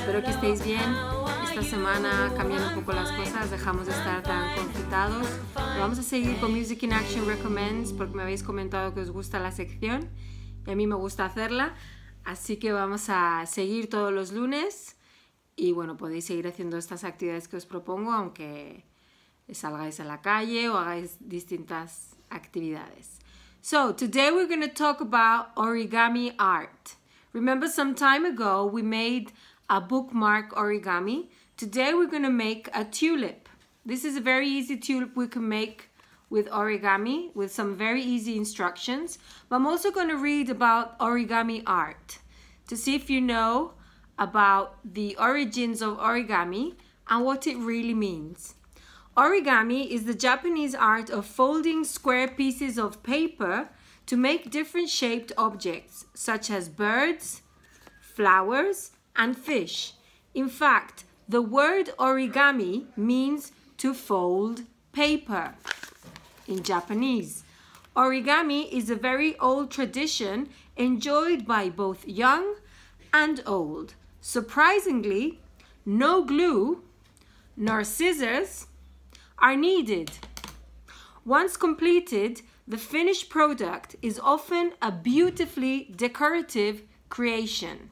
Espero que estéis bien. Esta semana cambian un poco las cosas, dejamos de estar tan confitados. Vamos a seguir con Music in Action Recommends porque me habéis comentado que os gusta la sección y a mí me gusta hacerla. Así que vamos a seguir todos los lunes y bueno, podéis seguir haciendo estas actividades que os propongo aunque salgáis a la calle o hagáis distintas actividades. So, today we're going to talk about origami art. Remember some time ago we made a bookmark origami. Today we're going to make a tulip. This is a very easy tulip we can make with origami with some very easy instructions. But I'm also going to read about origami art to see if you know about the origins of origami and what it really means. Origami is the Japanese art of folding square pieces of paper to make different shaped objects such as birds, flowers, and fish. In fact, the word origami means to fold paper in Japanese. Origami is a very old tradition enjoyed by both young and old. Surprisingly, no glue nor scissors are needed. Once completed, the finished product is often a beautifully decorative creation.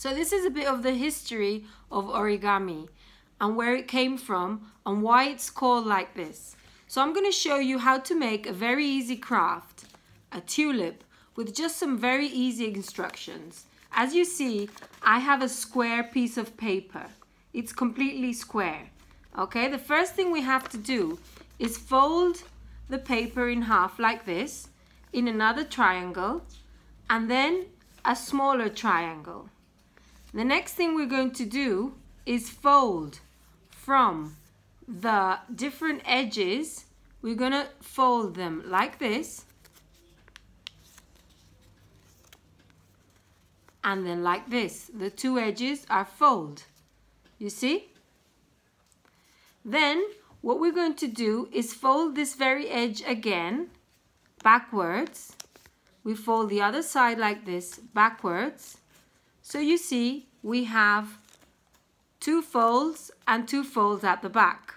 So this is a bit of the history of origami and where it came from and why it's called like this. So I'm going to show you how to make a very easy craft, a tulip, with just some very easy instructions. As you see, I have a square piece of paper. It's completely square. Okay, the first thing we have to do is fold the paper in half like this in another triangle and then a smaller triangle. The next thing we're going to do is fold from the different edges. We're going to fold them like this and then like this. The two edges are fold. You see? Then what we're going to do is fold this very edge again backwards. We fold the other side like this backwards. So you see we have two folds and two folds at the back.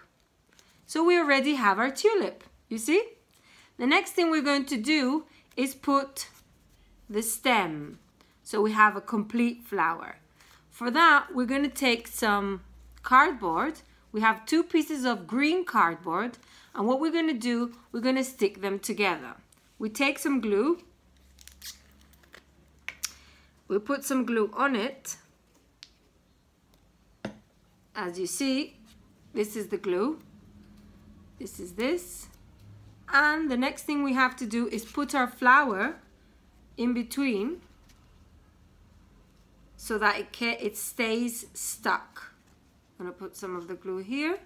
So we already have our tulip, you see? The next thing we're going to do is put the stem. So we have a complete flower. For that, we're going to take some cardboard we have two pieces of green cardboard and what we're going to do, we're going to stick them together. We take some glue, we put some glue on it. As you see, this is the glue, this is this. And the next thing we have to do is put our flower in between so that it, it stays stuck. I'm to put some of the glue here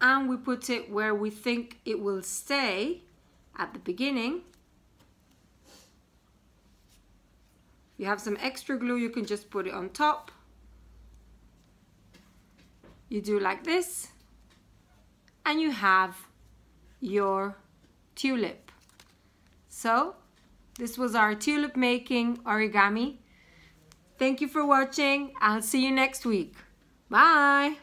and we put it where we think it will stay at the beginning. You have some extra glue, you can just put it on top. You do like this and you have your tulip. So this was our tulip making origami. Thank you for watching. I'll see you next week. Bye.